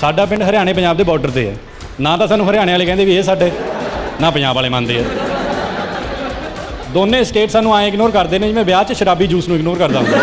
ਸਾਡਾ ਪਿੰਡ ਹਰਿਆਣੇ ਪੰਜਾਬ ਦੇ ਬਾਰਡਰ ਤੇ ਹੈ। ਨਾ ਤਾਂ ਸਾਨੂੰ ਹਰਿਆਣੇ ਵਾਲੇ ਕਹਿੰਦੇ ਵੀ ਇਹ ਸਾਡੇ, ਨਾ ਪੰਜਾਬ ਵਾਲੇ ਮੰਨਦੇ ਆ। ਦੋਨੇ ਸਟੇਟ ਸਾਨੂੰ ਐਂ ਇਗਨੋਰ ਕਰਦੇ ਨੇ, ਜਿਵੇਂ ਵਿਆਹ 'ਚ ਸ਼ਰਾਬੀ ਜੂਸ ਨੂੰ ਇਗਨੋਰ ਕਰਦਾ ਹੁੰਦਾ।